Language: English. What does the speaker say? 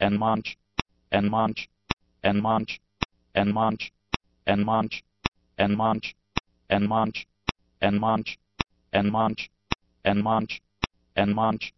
enmanche, and munch, enmanche, and munch, and munch, enmanche, and munch, enmanche, and munch, enmanche, and munch,